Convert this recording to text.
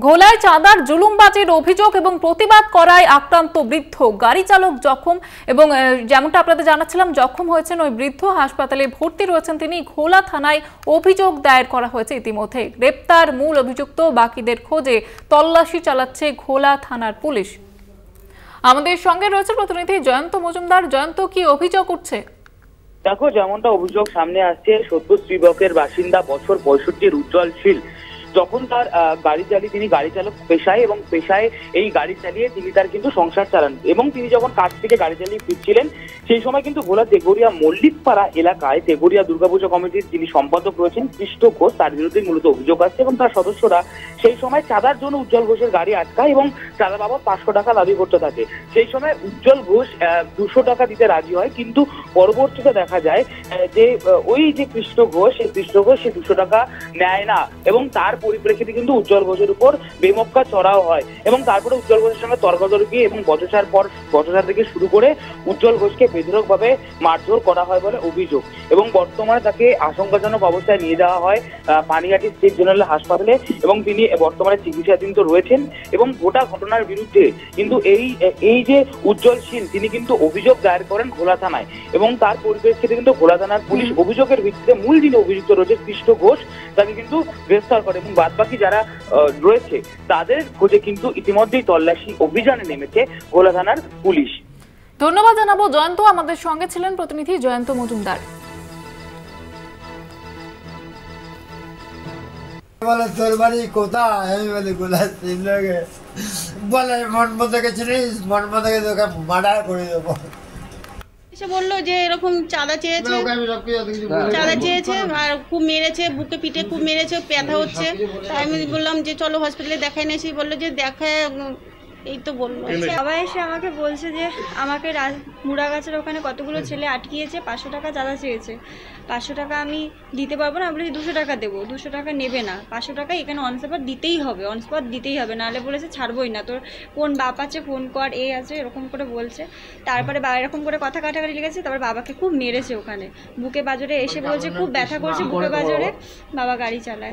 ঘোলায় চাঁদার জুলুমবাজির অভিযোগ এবং প্রতিবাদ করায় আক্রান্ত বৃদ্ধ। গাড়ি চালক জখম এবং যেমনটা আপনাদের জানাচ্ছিলাম, জখম হয়েছেন ওই বৃদ্ধ। হাসপাতালে ভর্তি রয়েছেন তিনি। ঘোলা থানায় অভিযোগ দায়ের করা হয়েছে ইতিমধ্যে। গ্রেপ্তার মূল অভিযুক্ত, বাকিদের খোঁজে তল্লাশি চালাচ্ছে ঘোলা থানার পুলিশ। আমাদের সঙ্গে রয়েছে প্রতিনিধি জয়ন্ত মজুমদার। জয়ন্ত, কি অভিযোগ উঠছে? দেখো, যেমনটা অভিযোগ সামনে আসছে, সদ্য শ্রীবকের বাসিন্দা বছর পঁয়ষট্টির উজ্জ্বল শীল। যখন তার গাড়ি চালিয়ে তিনি গাড়ি চালক পেশায় এবং পেশায় এই গাড়ি চালিয়ে তিনি তার কিন্তু সংসার চালান। এবং তিনি যখন কাজ থেকে গাড়ি চালিয়ে ফিরছিলেন, সেই সময় কিন্তু ভোলা তেগরিয়া মল্লিকপাড়া এলাকায় তেগরিয়া দুর্গাপূজা কমিটির যিনি সম্পাদক রয়েছেন কৃষ্ণ ঘোষ, তার বিরুদ্ধে মূলত অভিযোগ আসছে এবং তার সদস্যরা সেই সময় চাঁদার জন্য উজ্জ্বল ঘোষের গাড়ি আটকায় এবং চাঁদা বাবদ পাঁচশো টাকা দাবি করতে থাকে। সেই সময় উজ্জ্বল ঘোষ দুশো টাকা দিতে রাজি হয়। কিন্তু পরবর্তীতে দেখা যায় যে ওই যে কৃষ্ণ ঘোষ, সেই কৃষ্ণ ঘোষ সে দুশো টাকা নেয় না এবং তার পরিপ্রেক্ষিতে কিন্তু উজ্জ্বল ঘোষের উপর বেমক্কা চড়াও হয় এবং তারপরে উজ্জ্বল ঘোষের সঙ্গে তর্কাতর্কি এবং বচসার পর বচসা থেকে শুরু করে উজ্জ্বল ঘোষকে বেধরকভাবে মারধর করা হয় বলে অভিযোগ। এবং বর্তমানে তাকে আশঙ্কাজনক অবস্থায় নিয়ে যাওয়া হয় পানিহাটি স্টেট জেনারেল হাসপাতালে এবং তিনি বর্তমানে চিকিৎসাধীন তো রয়েছেন এবং গোটা ঘটনার বিরুদ্ধে কিন্তু এই এই যে উজ্জ্বল শীল তিনি কিন্তু অভিযোগ দায়ের করেন ঘোলা থানায় এবং তার পরিপ্রেক্ষিতে কিন্তু ঘোলা থানার পুলিশ অভিযোগের ভিত্তিতে মূল যিনি অভিযুক্ত রয়েছে কৃষ্ণ ঘোষ তাকে কিন্তু গ্রেফতার করে এবং বাদবাকি যারা রয়েছে তাদের খোঁজে কিন্তু ইতিমধ্যেই তল্লাশি অভিযানে নেমেছে ঘোলা থানার পুলিশ। ধন্যবাদ জানাব জয়ন্ত। আমাদের সঙ্গে ছিলেন প্রতিনিধি জয়ন্ত মজুমদার। বলে তোর বাড়ি কোথায়? আমি বলি গোলা শিবলগে বলে মন মতো চিনিস? মন মতো তোকে মার্ডার করে দেবো। এসে বলল যে এরকম চাঁদা চেয়েছে। চাঁদা চেয়েছে আর খুব মেরেছে বুকে পিঠে খুব মেরেছে ব্যথা হচ্ছে। তাই আমি বললাম যে চলো হসপিটালে দেখাই নিয়েছি বলল যে দেখায় উম, এই তো বলল। সবাই এসে আমাকে বলছে যে আমাকে মুড়া গাছের ওখানে কতগুলো ছেলে আটকিয়েছে পাঁচশো টাকা চাঁদা চেয়েছে। পাঁচশো টাকা আমি দিতে পারব না আমি বলেছি দুশো টাকা দেবো দুশো টাকা নেবে না। পাঁচশো টাকা এখানে অনস্পট দিতেই হবে অনস্পট দিতেই হবে নাহলে বলেছে ছাড়বোই না। তোর কোন বাপ আছে ফোন কর এ আছে এরকম করে বলছে। তারপরে বা এরকম করে কথা কাটাকাটি লেগেছে তারপর বাবাকে খুব মেরেছে ওখানে। বুকে বাজারে এসে বলছে খুব ব্যথা করছে বুকে বাজারে। বাবা গাড়ি চালায়।